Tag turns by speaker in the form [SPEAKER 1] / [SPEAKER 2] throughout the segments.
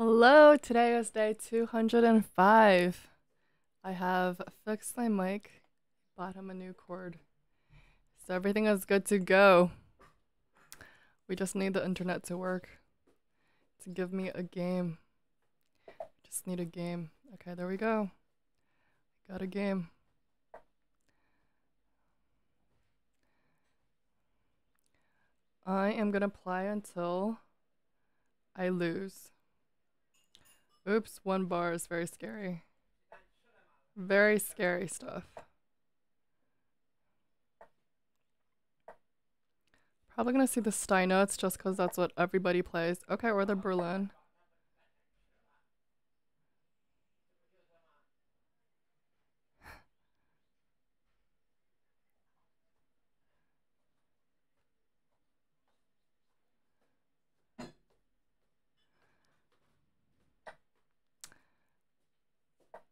[SPEAKER 1] Hello, today is day 205. I have fixed my mic, bought him a new cord. So everything is good to go. We just need the internet to work to give me a game. Just need a game. Okay, there we go. Got a game. I am gonna play until I lose. Oops, one bar is very scary. Very scary stuff. Probably gonna see the Steinitz just because that's what everybody plays. Okay, or the Berlin.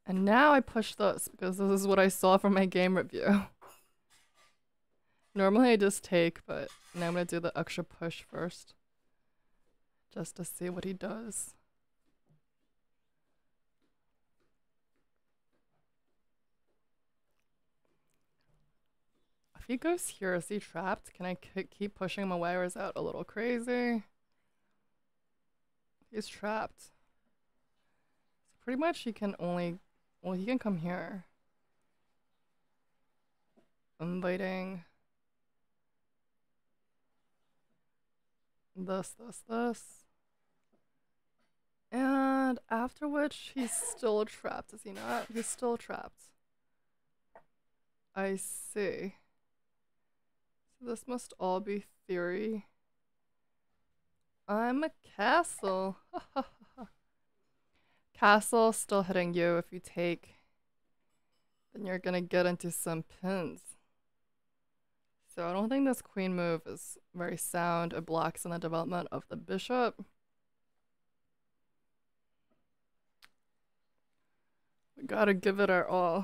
[SPEAKER 1] And now I push this because this is what I saw from my game review. Normally I just take, but now I'm going to do the extra push first. Just to see what he does. If he goes here, is he trapped? Can I keep pushing him away or is that a little crazy? He's trapped. So pretty much he can only well, he can come here. Inviting. This, this, this. And after which, he's still trapped, is he not? He's still trapped. I see. So this must all be theory. I'm a castle. Castle still hitting you if you take. Then you're gonna get into some pins. So I don't think this queen move is very sound. It blocks in the development of the bishop. We gotta give it our all.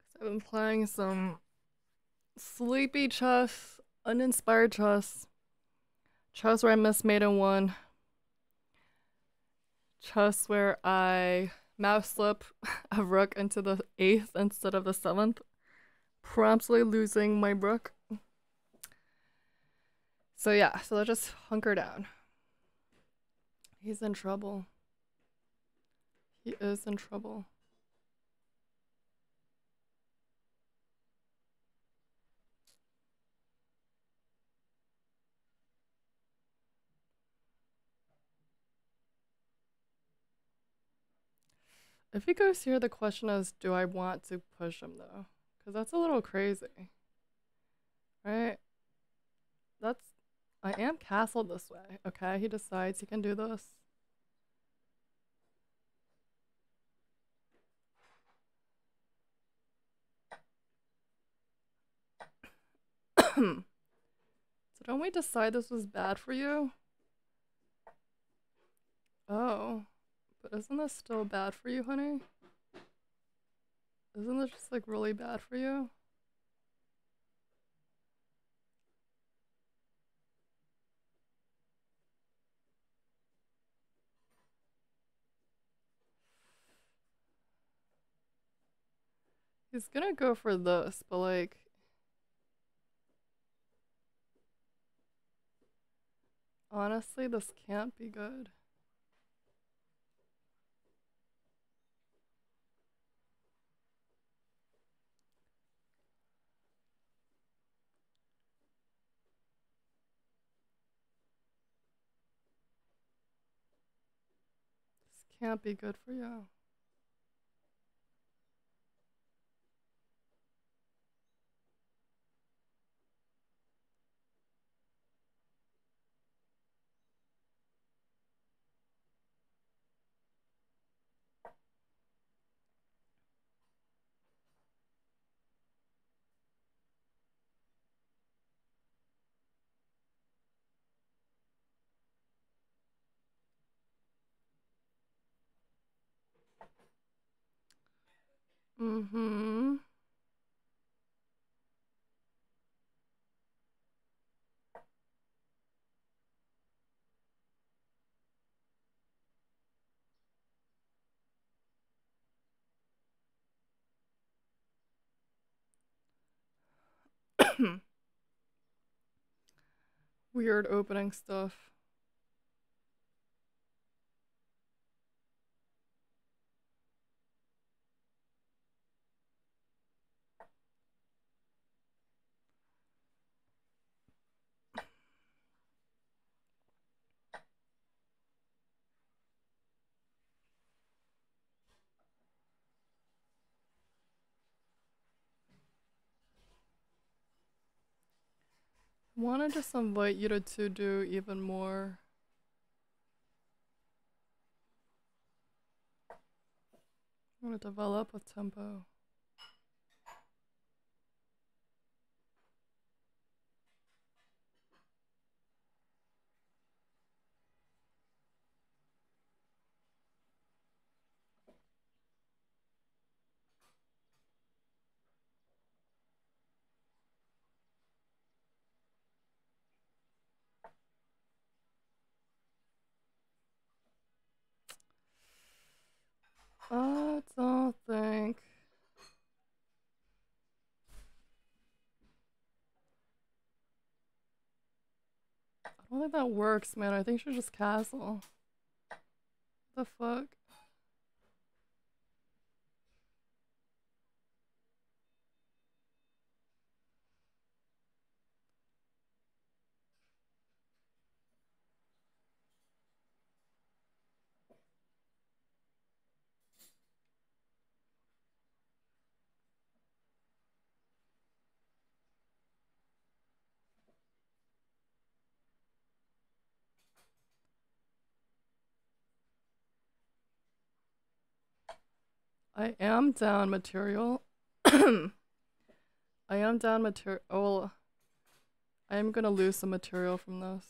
[SPEAKER 1] Cause I've been playing some sleepy chess, uninspired chess, chess where I missed mate in one, chess where I mouse slip a rook into the eighth instead of the seventh, promptly losing my rook. So yeah, so let's just hunker down. He's in trouble. He is in trouble. If he goes here, the question is, do I want to push him though? Because that's a little crazy. Right? That's... I am castled this way. Okay, he decides he can do this. so don't we decide this was bad for you? Oh. But isn't this still bad for you, honey? Isn't this just like really bad for you? He's gonna go for this, but like... Honestly, this can't be good. Can't be good for you. Mm-hmm. Weird opening stuff. Want to just invite you to, do even more. I want to develop a tempo. Oh, I don't think. I don't think that works, man. I think she should just castle. The fuck? I am down material. I am down material. Oh, I am gonna lose some material from this.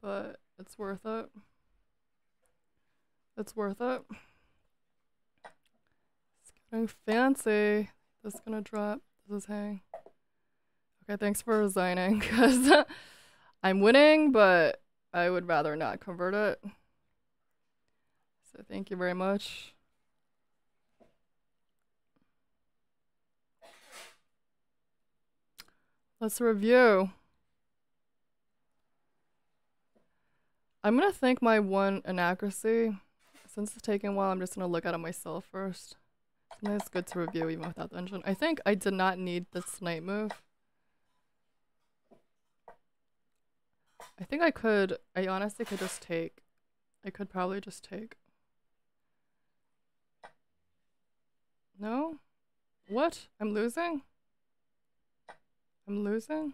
[SPEAKER 1] But it's worth it. It's worth it. It's getting fancy. This is gonna drop. This is hang. Okay, thanks for resigning because I'm winning, but I would rather not convert it. So thank you very much. Let's review. I'm gonna thank my one inaccuracy. Since it's taking a while, I'm just gonna look at it myself first. Something it's good to review even without the engine. I think I did not need this knight move. I think I could, I honestly could just take. I could probably just take. No? What? I'm losing? I'm losing.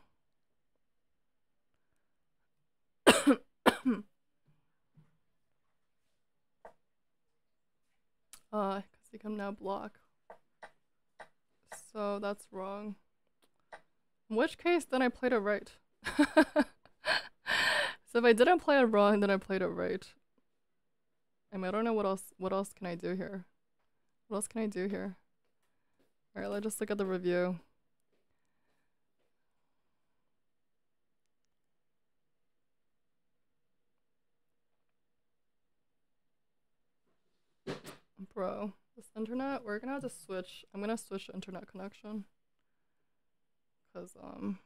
[SPEAKER 1] uh, because he can now block. So that's wrong. In which case, then I played it right. so if I didn't play it wrong, then I played it right. I mean, I don't know what else. What else can I do here? What else can I do here? All right, let's just look at the review. Bro, this internet, we're gonna have to switch. I'm gonna switch internet connection. Cause, um,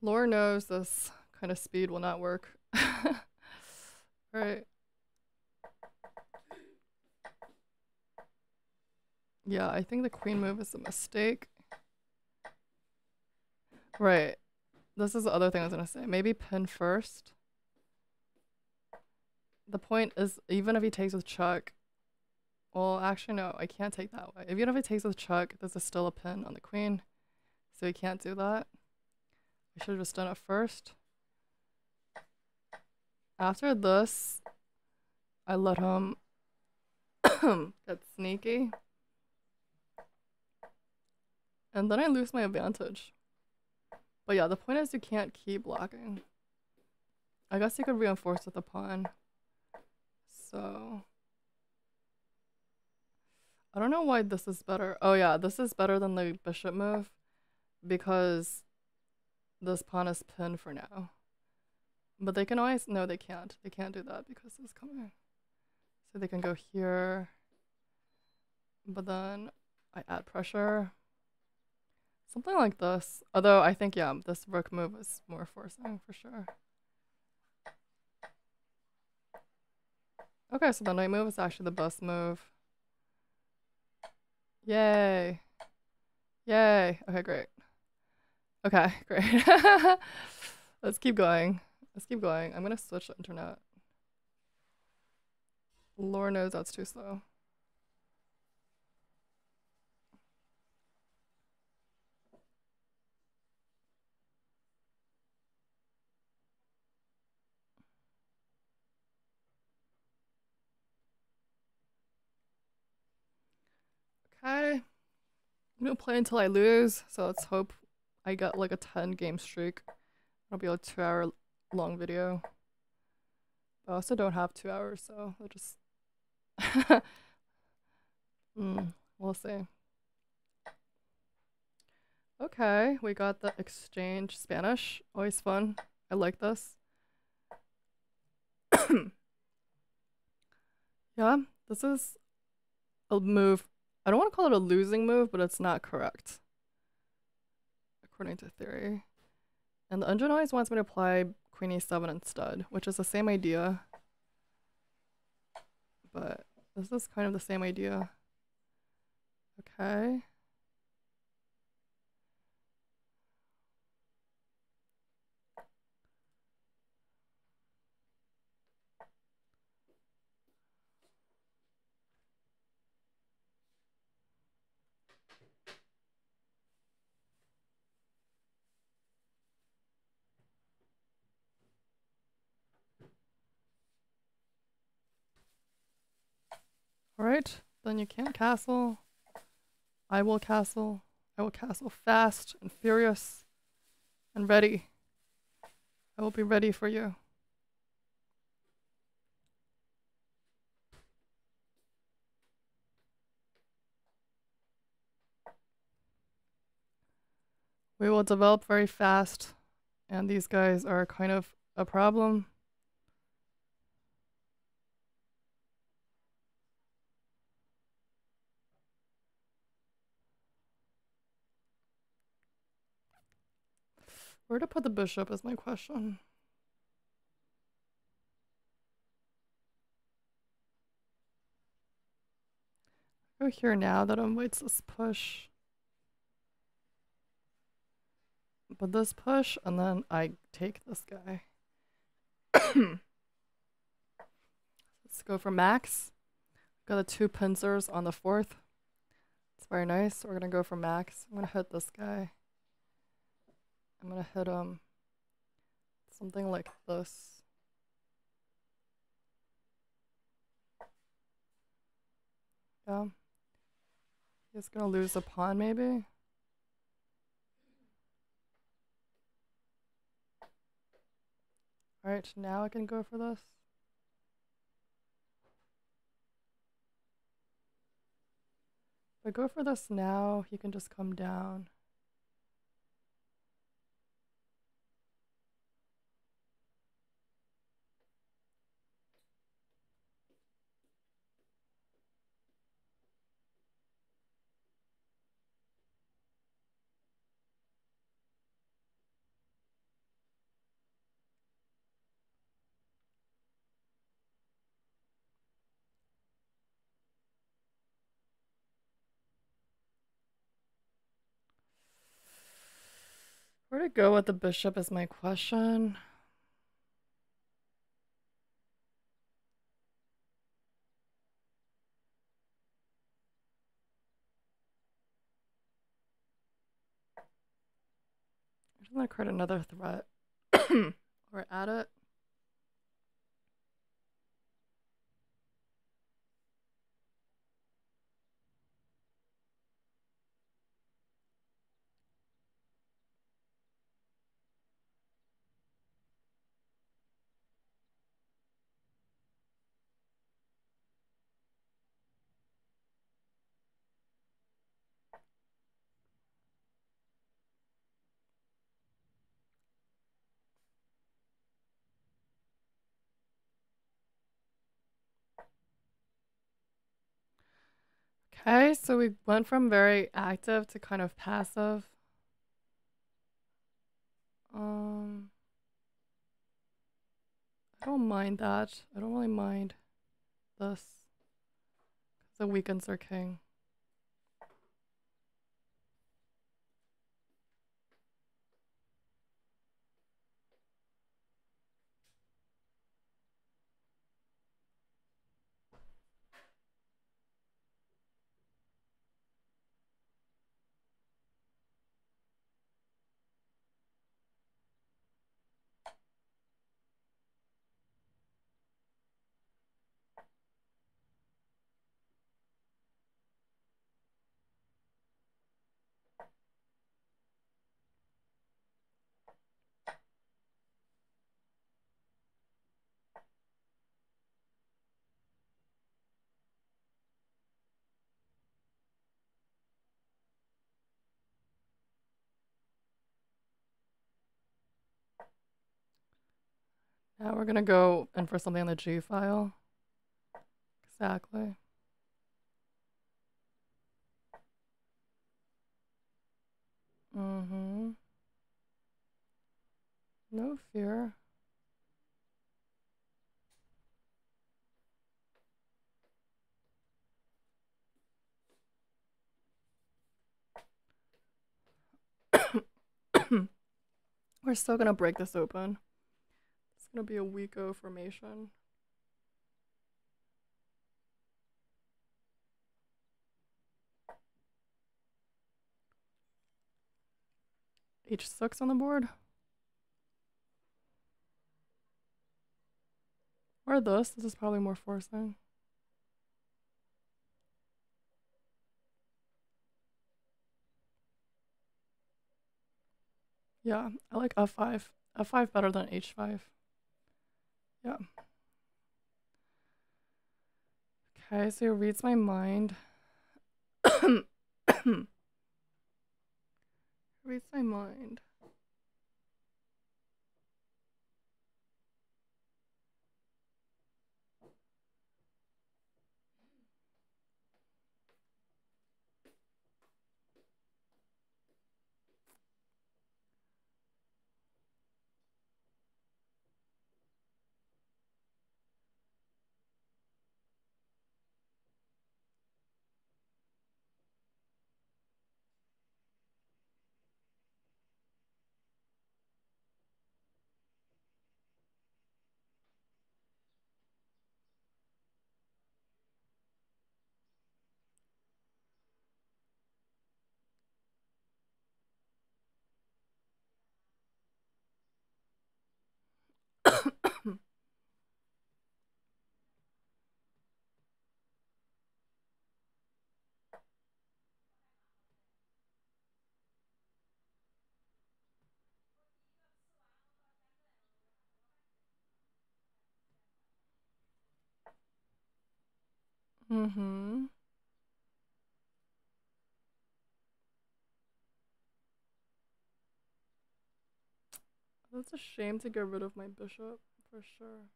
[SPEAKER 1] Lord knows this kind of speed will not work. right. Yeah, I think the queen move is a mistake. Right. This is the other thing I was gonna say. Maybe pin first the point is, even if he takes with Chuck, well, actually, no, I can't take that way. Even if he takes with Chuck, there's still a pin on the queen, so he can't do that. We should have just done it first. After this, I let him get sneaky. And then I lose my advantage. But yeah, the point is you can't keep blocking. I guess you could reinforce with a pawn. So I don't know why this is better. Oh yeah, this is better than the bishop move because this pawn is pinned for now. But they can always no they can't. They can't do that because it's coming. So they can go here. But then I add pressure. Something like this. Although I think, yeah, this rook move is more forcing for sure. Okay, so the knight move is actually the best move. Yay. Yay. Okay, great. Okay, great. Let's keep going. Let's keep going. I'm gonna switch the internet. Lord knows that's too slow. I'm gonna play until I lose, so let's hope I get like a 10 game streak. It'll be a two hour long video. I also don't have two hours, so I'll just. mm, we'll see. Okay, we got the exchange Spanish. Always fun. I like this. yeah, this is a move. I don't want to call it a losing move, but it's not correct. According to theory. And the engine always wants me to apply queen e7 instead, which is the same idea. But this is kind of the same idea. Okay. Alright, then you can't castle. I will castle. I will castle fast and furious and ready. I will be ready for you. We will develop very fast, and these guys are kind of a problem. Where to put the bishop is my question. Go here now that invites this push. But this push, and then I take this guy. Let's go for max. Got the two pincers on the fourth. It's very nice. We're gonna go for max. I'm gonna hit this guy. I'm gonna hit um something like this. Yeah. He's gonna lose a pawn maybe. Alright, now I can go for this. If I go for this now, he can just come down. Where to go with the bishop is my question. I'm gonna create another threat or add it. Okay, so we went from very active to kind of passive. Um, I don't mind that. I don't really mind this. The weakens are king. Now we're gonna go and for something on the G file. Exactly. Mm-hmm. No fear. We're still gonna break this open. Gonna be a Weko formation. H6 on the board. Or this. This is probably more forcing. Yeah, I like f5. f5 better than h5. Yeah. Okay, so reads my mind. reads my mind. Mm-hmm. That's a shame to get rid of my bishop, for sure.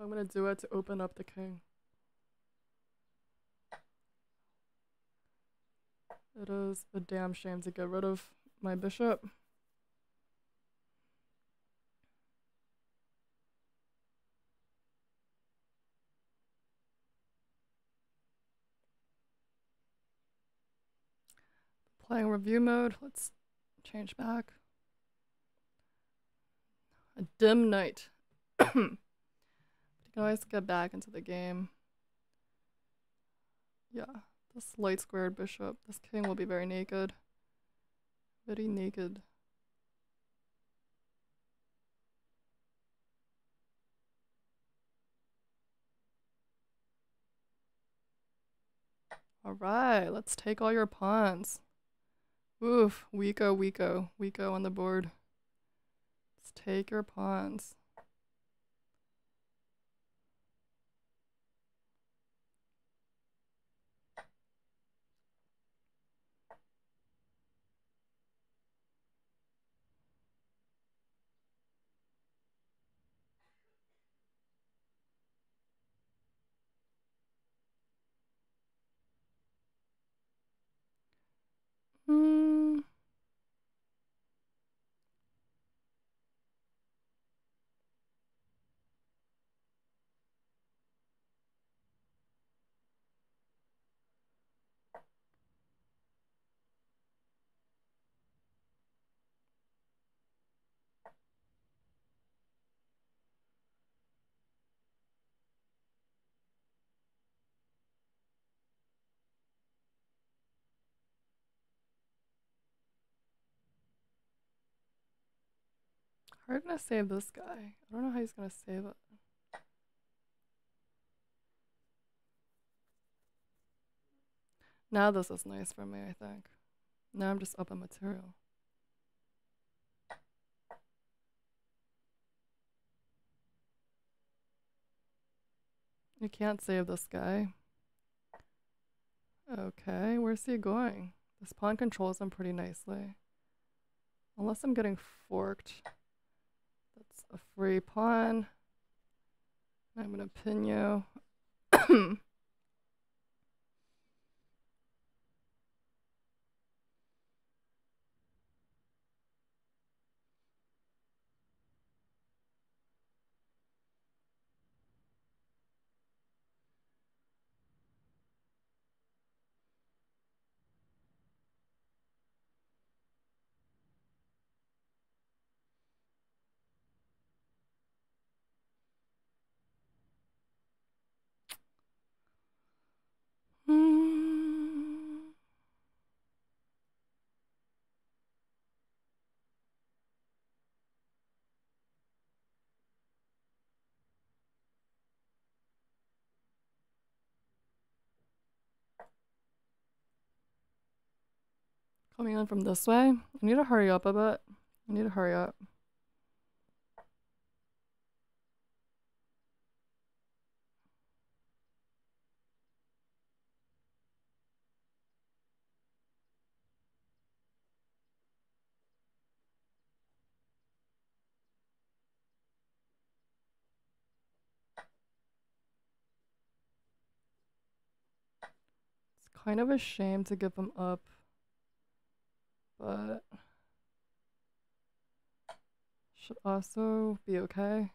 [SPEAKER 1] I'm gonna do it to open up the king. It is a damn shame to get rid of my bishop. Playing review mode. Let's change back. A dim knight. you can always get back into the game. Yeah, this light squared bishop. This king will be very naked. Very naked. All right, let's take all your pawns. Oof, Weko, Weko, Weko on the board. Let's take your pawns. Hard to save this guy. I don't know how he's gonna save it. Now this is nice for me, I think. Now I'm just up in material. You can't save this guy. Okay, where's he going? This pawn controls him pretty nicely. Unless I'm getting forked. A free pawn. I'm gonna pin you. Mm. Coming in from this way. I need to hurry up a bit. I need to hurry up. It's kind of a shame to give him up, but should also be okay.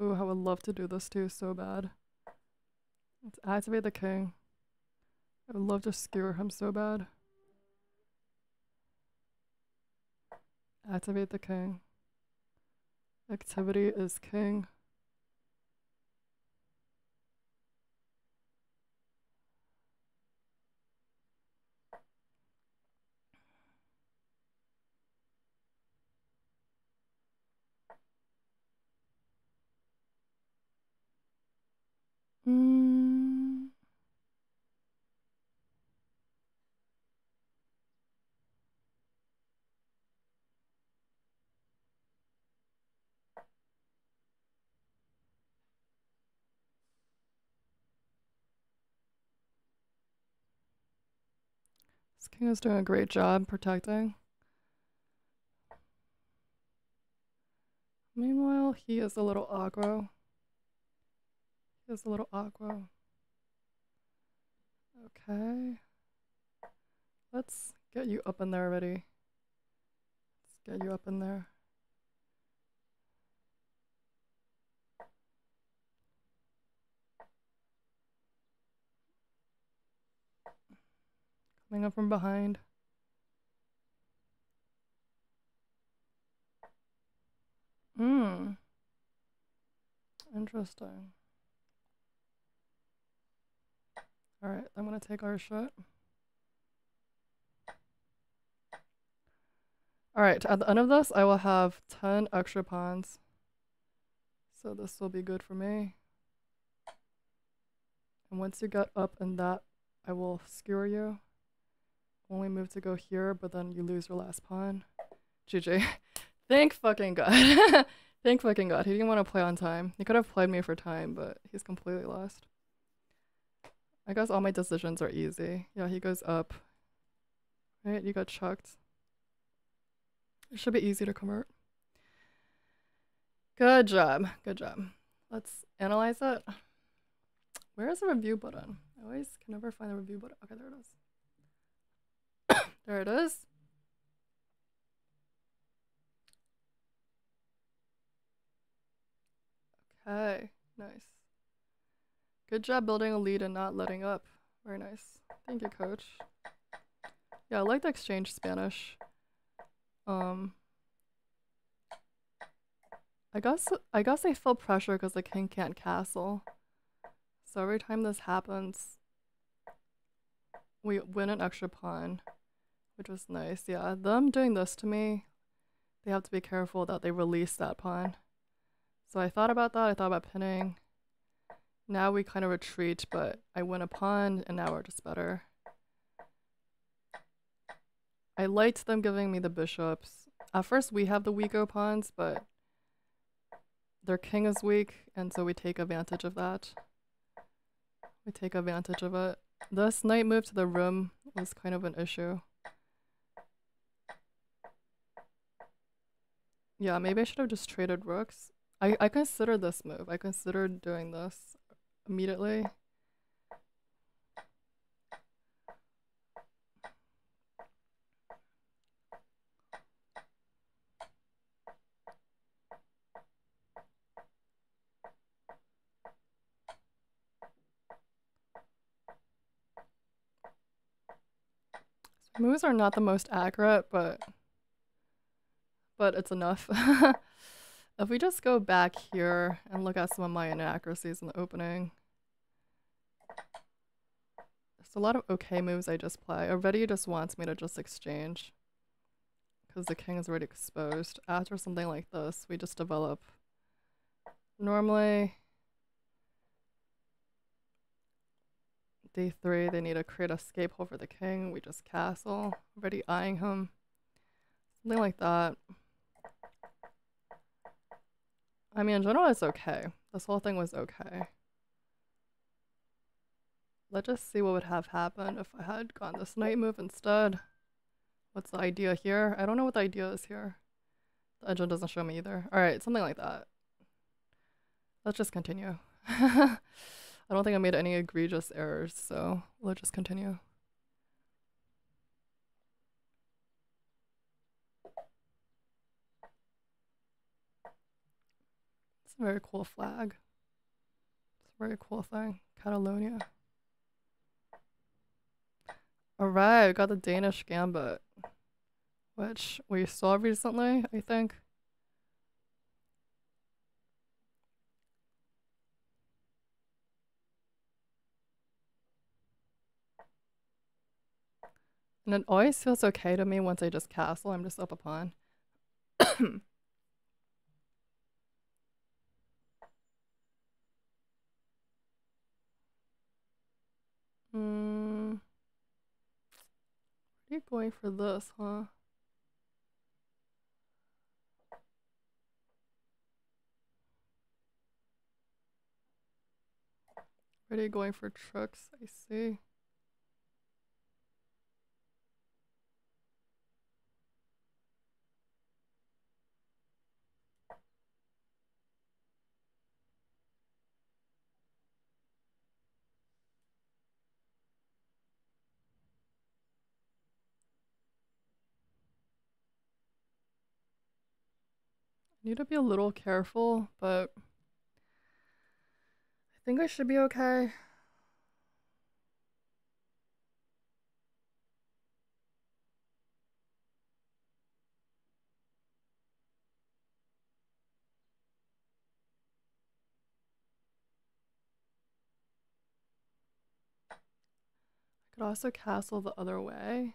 [SPEAKER 1] Ooh, I would love to do this too so bad. Let's activate the king. I would love to skewer him so bad. Activate the king. Activity is king. King is doing a great job protecting. Meanwhile, he is a little aggro. He is a little aggro. Okay. Let's get you up in there already. Let's get you up in there. Coming up from behind. Hmm. Interesting. Alright, I'm gonna take our shot. Alright, at the end of this, I will have 10 extra pawns. So this will be good for me. And once you get up in that, I will skewer you. Only move to go here, but then you lose your last pawn. GG. Thank fucking god. Thank fucking god. He didn't want to play on time. He could have played me for time, but he's completely lost. I guess all my decisions are easy. Yeah, he goes up. Right, you got chucked. It should be easy to convert. Good job. Good job. Let's analyze it. Where is the review button? I always can never find the review button. Okay, there it is. There it is. Okay, nice. Good job building a lead and not letting up. Very nice. Thank you, coach. Yeah, I like the exchange Spanish. Um, I guess I guess I feel pressure because the king can't castle. So every time this happens, we win an extra pawn, which was nice. Yeah, them doing this to me they have to be careful that they release that pawn. So I thought about that. I thought about pinning. Now we kind of retreat, but I win a pawn, and now we're just better. I liked them giving me the bishops. At first, we have the weaker pawns, but their king is weak, and so we take advantage of that. We take advantage of it. This knight move to the room was kind of an issue. Yeah, maybe I should have just traded rooks. I, I considered this move. I considered doing this immediately. Moves are not the most accurate, but but it's enough. if we just go back here and look at some of my inaccuracies in the opening. There's a lot of okay moves I just play. Already just wants me to just exchange. Because the king is already exposed. After something like this, we just develop. Normally, d3, they need to create a escape hole for the king. We just castle. Already eyeing him. Something like that. I mean, in general, it's okay. This whole thing was okay. Let's just see what would have happened if I had gone this knight move instead. What's the idea here? I don't know what the idea is here. The engine doesn't show me either. Alright, something like that. Let's just continue. I don't think I made any egregious errors, so let's just continue. Very cool flag. It's a very cool thing. Catalonia. Alright, we got the Danish Gambit. Which we saw recently, I think. And it always feels okay to me once I just castle, I'm just up a pawn. Hmm. You're going for this, huh? Already going for trucks, I see. Need to be a little careful, but I think I should be okay. I could also castle the other way.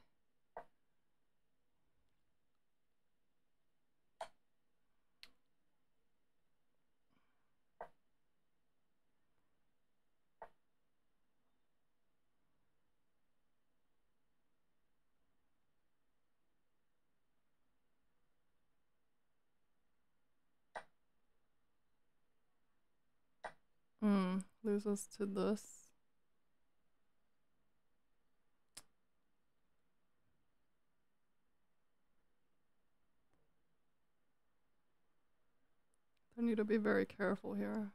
[SPEAKER 1] Hmm, loses to this. I need to be very careful here.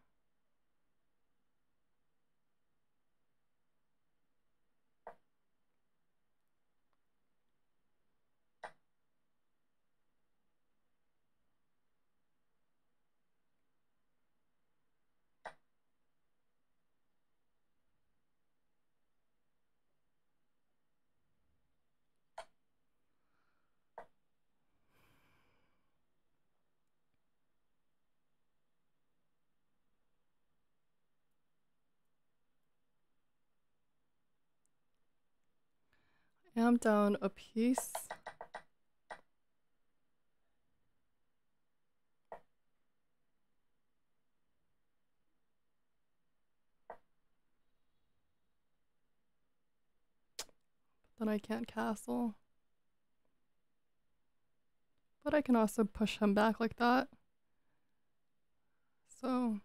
[SPEAKER 1] I'm down a piece. Then I can't castle. But I can also push him back like that. So...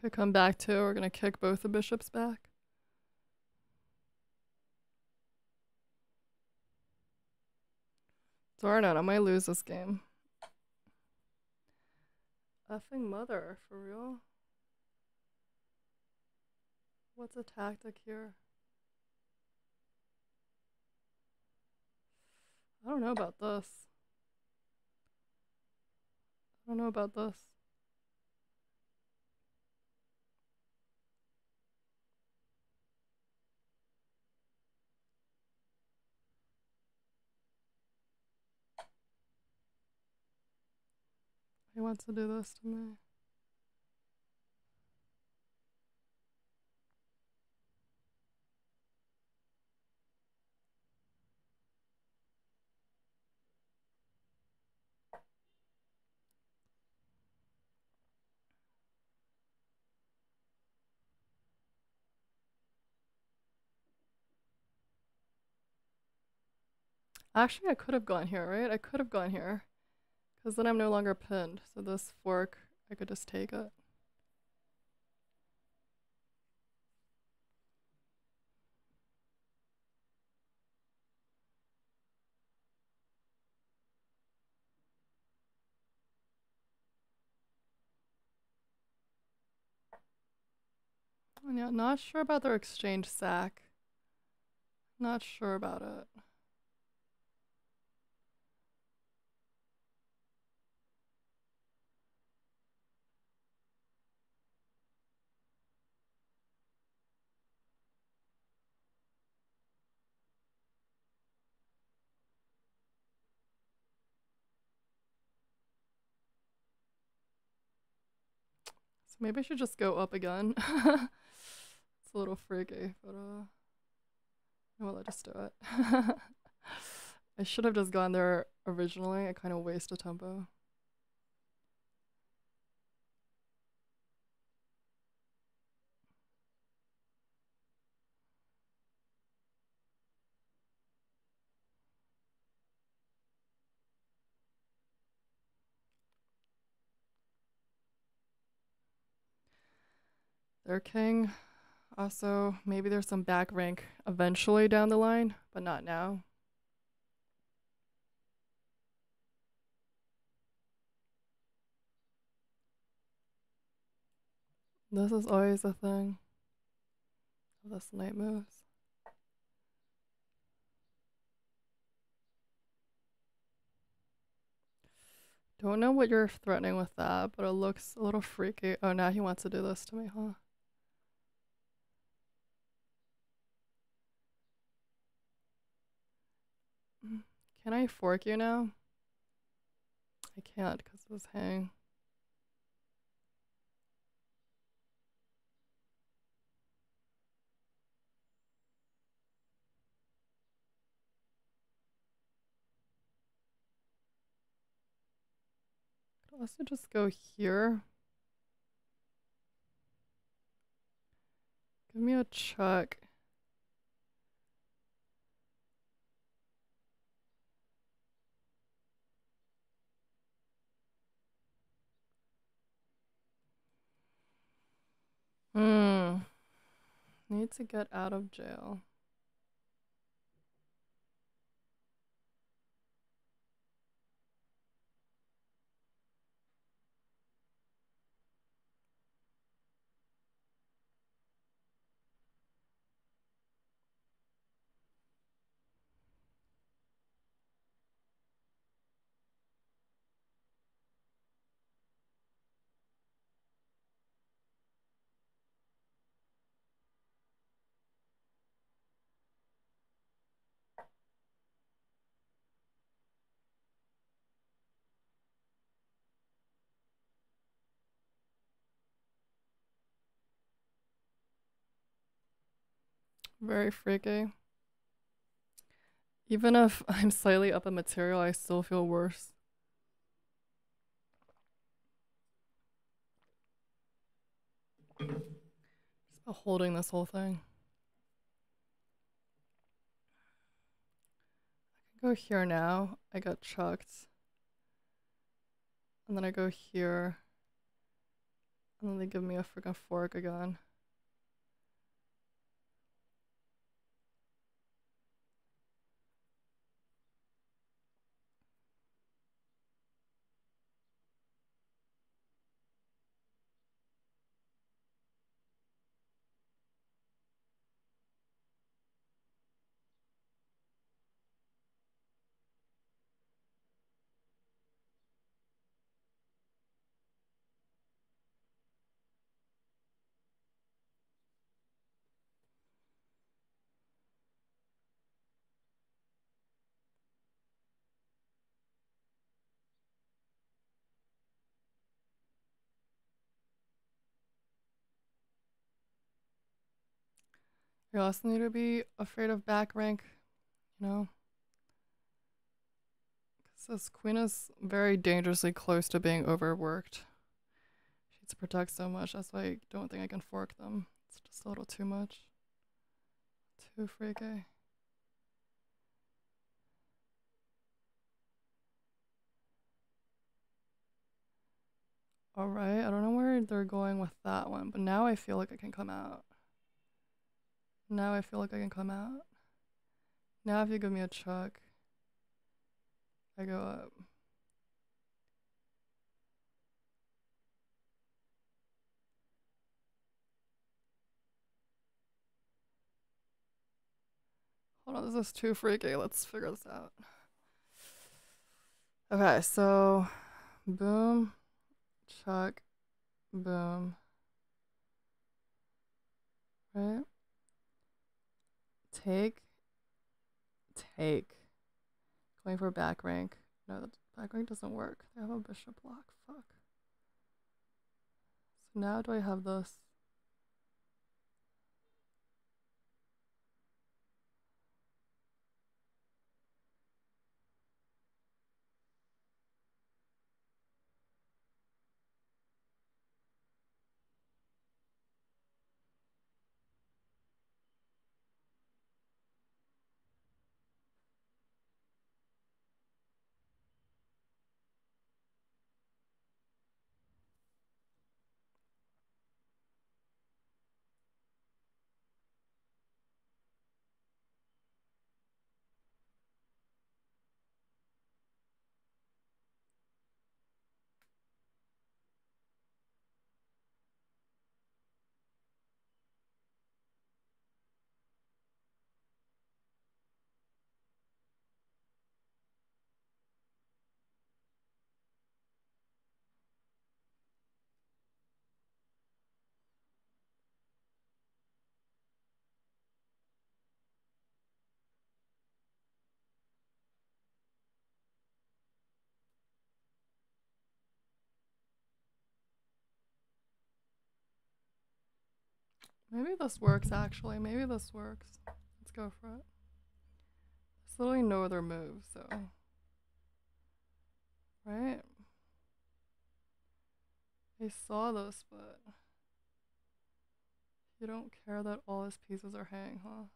[SPEAKER 1] Could come back too. We're gonna kick both the bishops back. Darn it, I might lose this game. Effing mother, for real? What's a tactic here? I don't know about this. I don't know about this. He wants to do this to me. Actually, I could have gone here, right? I could have gone here. Because then I'm no longer pinned. So this fork, I could just take it. Yeah, not sure about their exchange sack. Not sure about it. Maybe I should just go up again. it's a little freaky, but uh, well, I'll just do it. I should have just gone there originally. I kind of waste a tempo. Their king. Also, maybe there's some back rank eventually down the line, but not now. This is always a thing. This knight moves. Don't know what you're threatening with that, but it looks a little freaky. Oh, now he wants to do this to me, huh? Can I fork you now? I can't because of this hang. Could also just go here. Give me a check. Hmm. Need to get out of jail. Very freaky. Even if I'm slightly up in material, I still feel worse. Just about holding this whole thing. I can go here now. I got chucked. And then I go here. And then they give me a freaking fork again. You also need to be afraid of back rank, you know? Because this queen is very dangerously close to being overworked. She needs to protect so much, that's why I don't think I can fork them. It's just a little too much. Too freaky. Alright, I don't know where they're going with that one, but now I feel like I can come out. Now I feel like I can come out. Now if you give me a chuck, I go up. Hold on, this is too freaky. Let's figure this out. Okay, so boom, chuck, boom. Right? Take, take. Going for back rank. No, the back rank doesn't work. They have a bishop block. Fuck. So now do I have this? Maybe this works actually. Maybe this works. Let's go for it. There's literally no other move, so. Right? I saw this, but. You don't care that all his pieces are hanging, huh?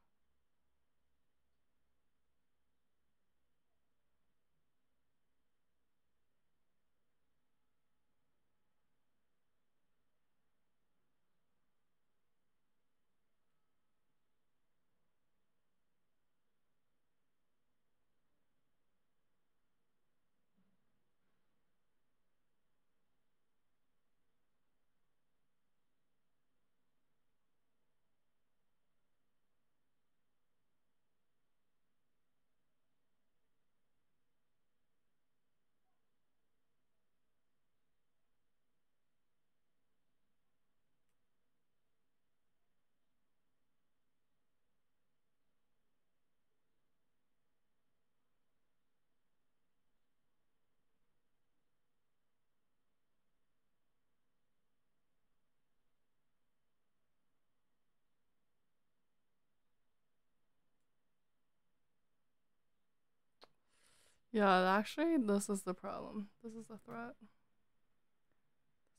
[SPEAKER 1] Yeah, actually, this is the problem. This is the threat.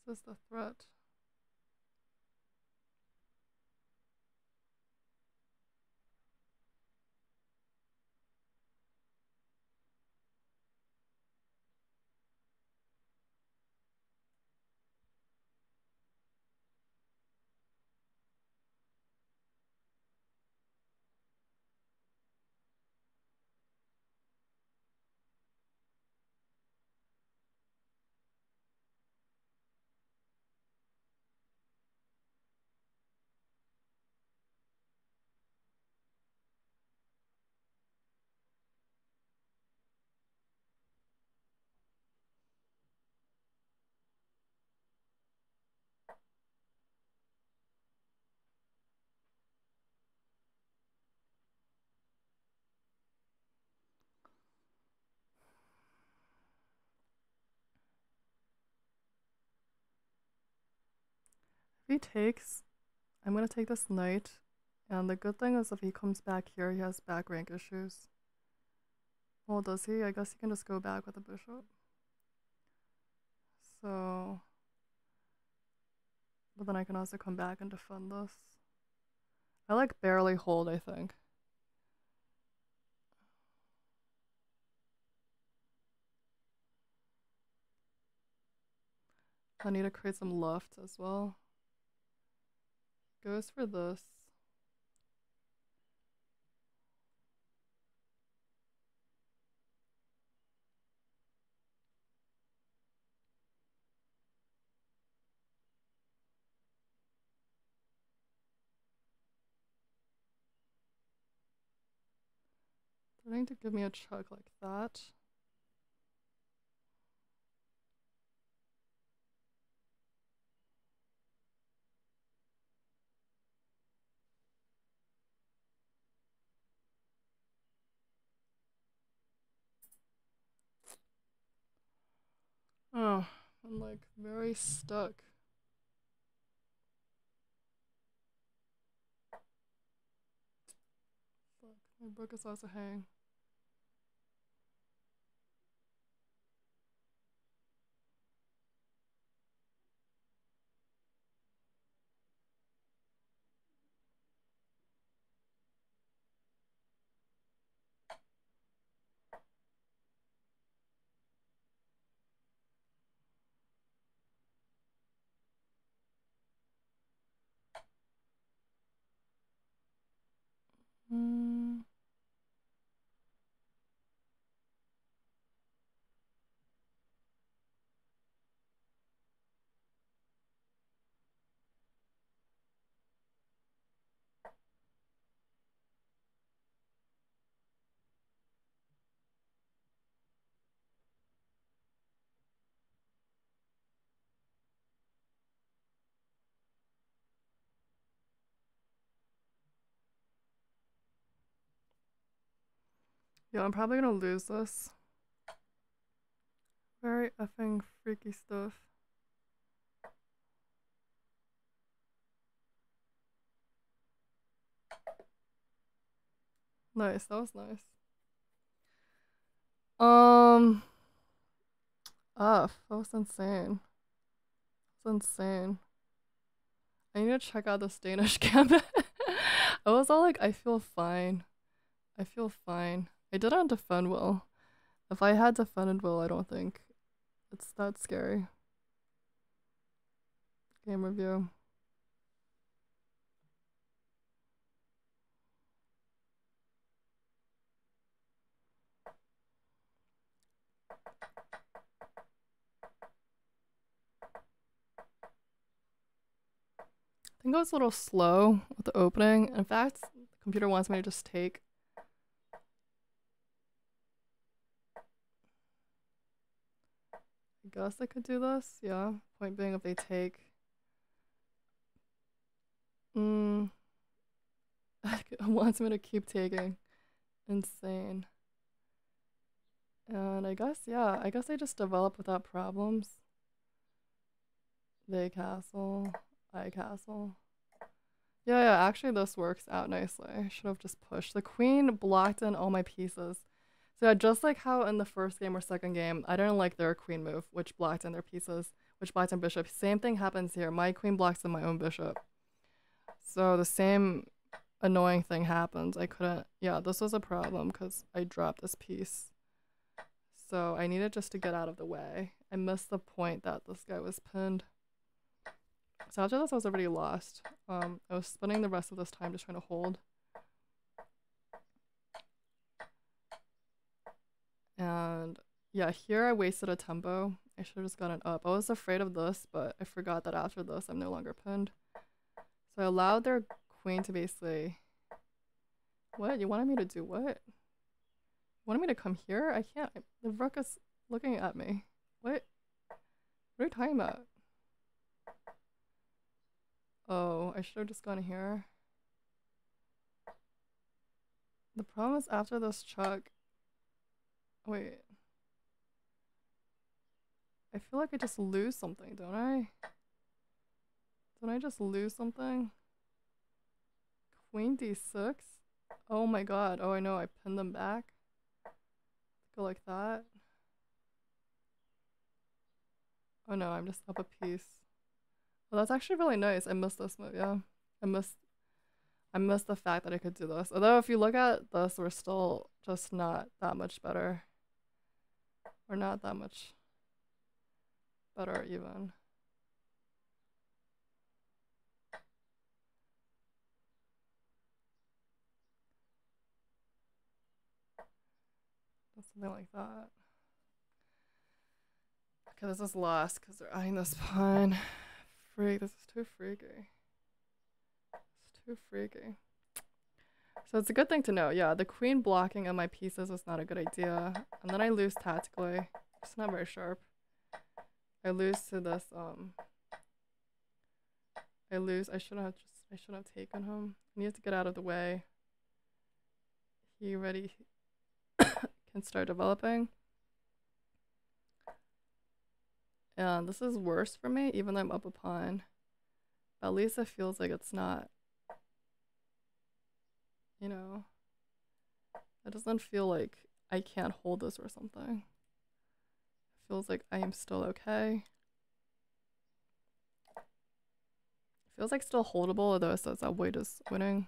[SPEAKER 1] This is the threat. He takes, I'm gonna take this knight. And the good thing is if he comes back here, he has back rank issues. Well, does he? I guess he can just go back with the bishop. So... But then I can also come back and defend this. I like barely hold, I think. I need to create some luft as well. Goes for this. Trying to give me a chug like that. Oh, I'm like very stuck. Fuck, my book is also hang. Mm. Yeah, I'm probably gonna lose this. Very effing freaky stuff. Nice, that was nice. Um, ah, that was insane. That's insane. I need to check out this Danish gambit. I was all like, I feel fine. I feel fine. I did on defend well. If I had defended well, I don't think it's that scary. Game review. I think I was a little slow with the opening. In fact, the computer wants me to just take. Guess I could do this. Yeah. Point being, if they take. Mm. wants me to keep taking. Insane. And I guess, yeah, I guess I just develop without problems. They castle. I castle. Yeah, yeah, actually this works out nicely. I should have just pushed. The queen blocked in all my pieces. So just like how in the first game or second game, I didn't like their queen move, which blocked in their pieces, which blocked in bishop. Same thing happens here. My queen blocks in my own bishop. So the same annoying thing happens. I couldn't, yeah, this was a problem because I dropped this piece. So I needed just to get out of the way. I missed the point that this guy was pinned. So after this, I was already lost. Um, I was spending the rest of this time just trying to hold. And yeah, here I wasted a tempo. I should have just gotten up. I was afraid of this, but I forgot that after this, I'm no longer pinned. So I allowed their queen to basically... What? You wanted me to do what? You wanted me to come here? I can't. The rook is looking at me. What? What are you talking about? Oh, I should have just gone here. The problem is after this chuck, Wait. I feel like I just lose something, don't I? Don't I just lose something? Queen d6? Oh my god. Oh, I know. I pinned them back. Go like that. Oh no, I'm just up a piece. Well, that's actually really nice. I missed this move, yeah. I missed I missed the fact that I could do this. Although if you look at this, we're still just not that much better. Or not that much better even. Something like that. Okay, this is lost because they're eyeing this pawn. Freak, this is too freaky. It's too freaky. So it's a good thing to know. Yeah, the queen blocking on my pieces was not a good idea. And then I lose tactically. It's not very sharp. I lose to this, um... I lose. I shouldn't have just... I shouldn't have taken him. I need to get out of the way. He ready can start developing. And this is worse for me, even though I'm up a pawn. At least it feels like it's not you know, it doesn't feel like I can't hold this or something. It feels like I am still okay. It feels like still holdable, although it says that white is winning.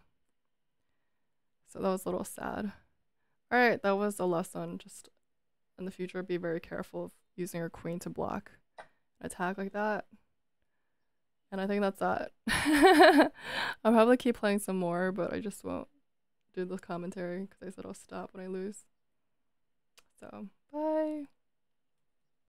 [SPEAKER 1] So that was a little sad. Alright, that was a lesson. Just in the future, be very careful of using your queen to block an attack like that. And I think that's that. I'll probably keep playing some more, but I just won't do the commentary because I said I'll stop when I lose. So, bye.